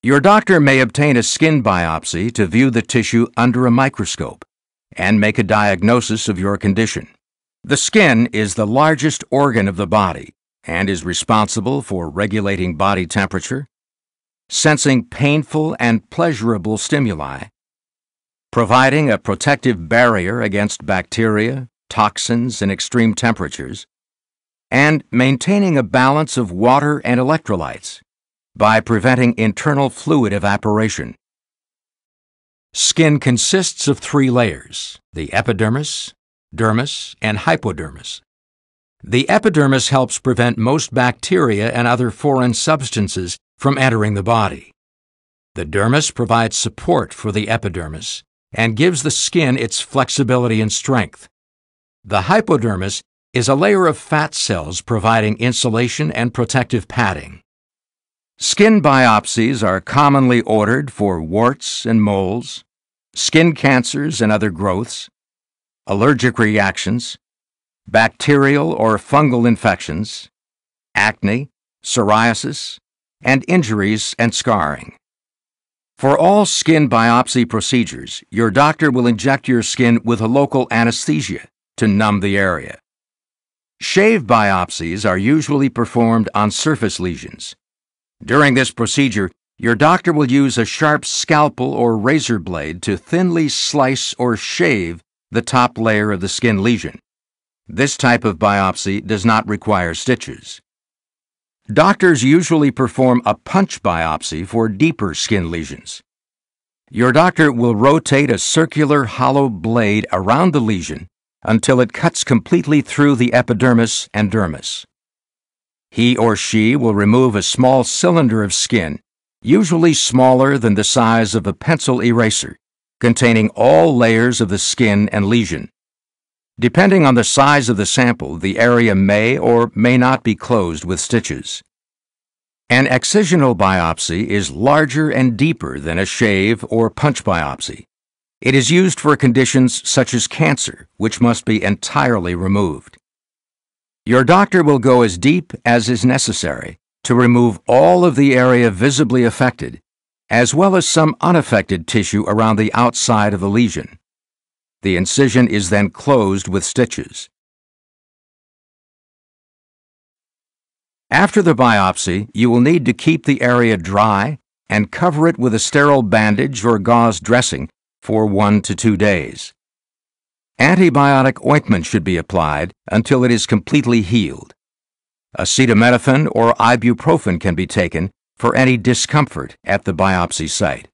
Your doctor may obtain a skin biopsy to view the tissue under a microscope and make a diagnosis of your condition. The skin is the largest organ of the body and is responsible for regulating body temperature, sensing painful and pleasurable stimuli, providing a protective barrier against bacteria, toxins, and extreme temperatures, and maintaining a balance of water and electrolytes by preventing internal fluid evaporation. Skin consists of three layers the epidermis, dermis, and hypodermis. The epidermis helps prevent most bacteria and other foreign substances from entering the body. The dermis provides support for the epidermis and gives the skin its flexibility and strength. The hypodermis is a layer of fat cells providing insulation and protective padding. Skin biopsies are commonly ordered for warts and moles, skin cancers and other growths, allergic reactions, bacterial or fungal infections, acne, psoriasis, and injuries and scarring. For all skin biopsy procedures, your doctor will inject your skin with a local anesthesia to numb the area. Shave biopsies are usually performed on surface lesions. During this procedure, your doctor will use a sharp scalpel or razor blade to thinly slice or shave the top layer of the skin lesion. This type of biopsy does not require stitches. Doctors usually perform a punch biopsy for deeper skin lesions. Your doctor will rotate a circular hollow blade around the lesion until it cuts completely through the epidermis and dermis. He or she will remove a small cylinder of skin, usually smaller than the size of a pencil eraser, containing all layers of the skin and lesion. Depending on the size of the sample, the area may or may not be closed with stitches. An excisional biopsy is larger and deeper than a shave or punch biopsy. It is used for conditions such as cancer, which must be entirely removed. Your doctor will go as deep as is necessary to remove all of the area visibly affected, as well as some unaffected tissue around the outside of the lesion. The incision is then closed with stitches. After the biopsy, you will need to keep the area dry and cover it with a sterile bandage or gauze dressing for one to two days. Antibiotic ointment should be applied until it is completely healed. Acetaminophen or ibuprofen can be taken for any discomfort at the biopsy site.